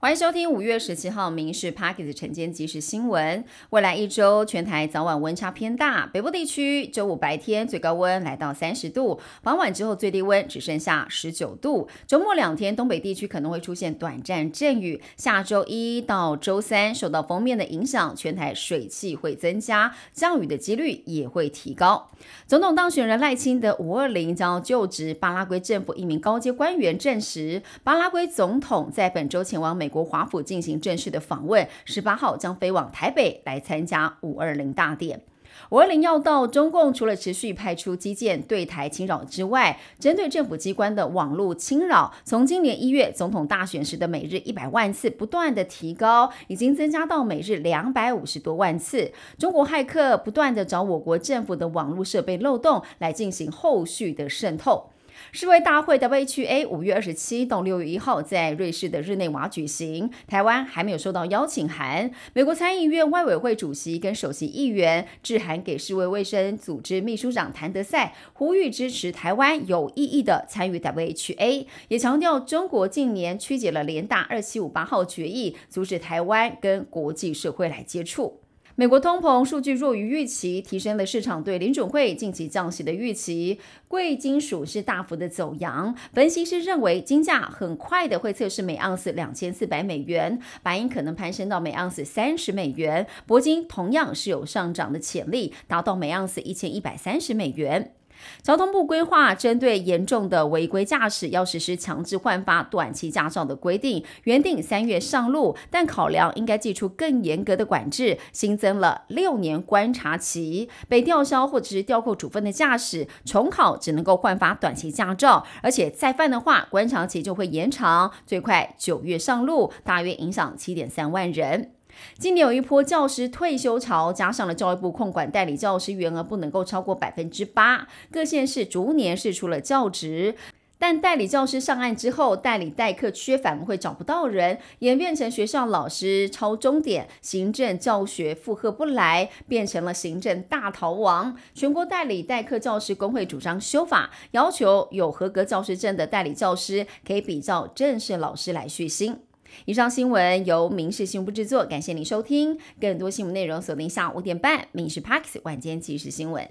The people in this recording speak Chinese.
欢迎收听五月十七号《民事 p a c k e t 晨间即时新闻》。未来一周全台早晚温差偏大，北部地区周五白天最高温来到三十度，傍晚之后最低温只剩下十九度。周末两天东北地区可能会出现短暂阵雨。下周一到周三受到封面的影响，全台水汽会增加，降雨的几率也会提高。总统当选人赖清德五二零将要就职，巴拉圭政府一名高阶官员证实，巴拉圭总统在本周前往美。美国华府进行正式的访问，十八号将飞往台北来参加五二零大典。五二零要到，中共除了持续派出基建对台侵扰之外，针对政府机关的网络侵扰，从今年一月总统大选时的每日一百万次不断的提高，已经增加到每日两百五十多万次。中国骇客不断的找我国政府的网络设备漏洞来进行后续的渗透。世卫大会 （WHA） 五月二十七到六月一号在瑞士的日内瓦举行，台湾还没有收到邀请函。美国参议院外委会主席跟首席议员致函给世卫卫生组织秘书长谭德赛，呼吁支持台湾有意义的参与 WHA，也强调中国近年曲解了联大二七五八号决议，阻止台湾跟国际社会来接触。美国通膨数据弱于预期，提升了市场对联准会近期降息的预期。贵金属是大幅的走阳，分析师认为金价很快的会测试每盎司两千四百美元，白银可能攀升到每盎司三十美元，铂金同样是有上涨的潜力，达到每盎司一千一百三十美元。交通部规划针对严重的违规驾驶，要实施强制换发短期驾照的规定，原定三月上路，但考量应该寄出更严格的管制，新增了六年观察期。被吊销或者是吊扣处分的驾驶，重考只能够换发短期驾照，而且再犯的话，观察期就会延长，最快九月上路，大约影响七点三万人。今年有一波教师退休潮，加上了教育部控管代理教师员额不能够超过百分之八，各县市逐年释出了教职。但代理教师上岸之后，代理代课缺反而会找不到人，演变成学校老师超终点，行政教学负荷不来，变成了行政大逃亡。全国代理代课教师工会主张修法，要求有合格教师证的代理教师可以比照正式老师来续薪。以上新闻由民事新闻部制作，感谢您收听。更多新闻内容锁定下午五点半《民事 Park 晚间即时新闻》。